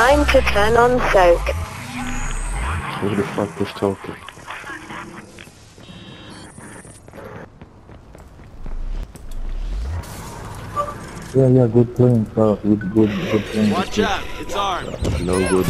Time to turn on soak. Who the fuck is talking? Yeah, yeah, good playing, Carl. Good, good, good playing. Watch out, it's armed. No good.